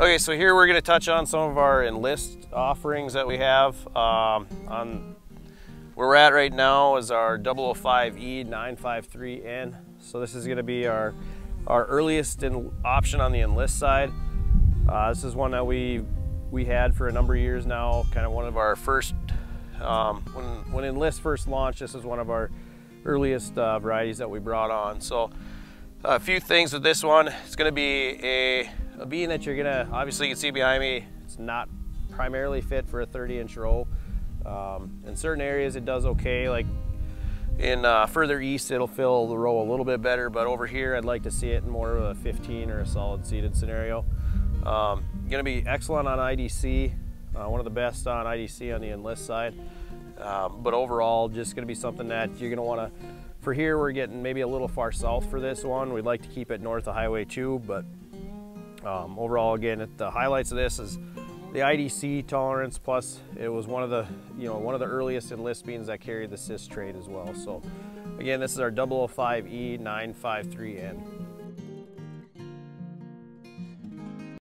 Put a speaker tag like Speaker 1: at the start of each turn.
Speaker 1: Okay, so here we're going to touch on some of our enlist offerings that we have. Um, on where we're at right now is our 005E 953N. So this is going to be our our earliest in, option on the enlist side. Uh, this is one that we we had for a number of years now. Kind of one of our first um, when when enlist first launched. This is one of our earliest uh, varieties that we brought on. So a few things with this one. It's going to be a a bean that you're gonna, obviously you can see behind me, it's not primarily fit for a 30 inch roll. Um, in certain areas it does okay, like in uh, further east it'll fill the row a little bit better, but over here I'd like to see it in more of a 15 or a solid seeded scenario. Um, gonna be excellent on IDC, uh, one of the best on IDC on the enlist side. Um, but overall, just gonna be something that you're gonna wanna, for here we're getting maybe a little far south for this one. We'd like to keep it north of Highway 2, but um, overall, again, the highlights of this is the IDC tolerance, plus it was one of the, you know, one of the earliest enlist beans that carried the CIS trait as well. So again, this is our 005E953N.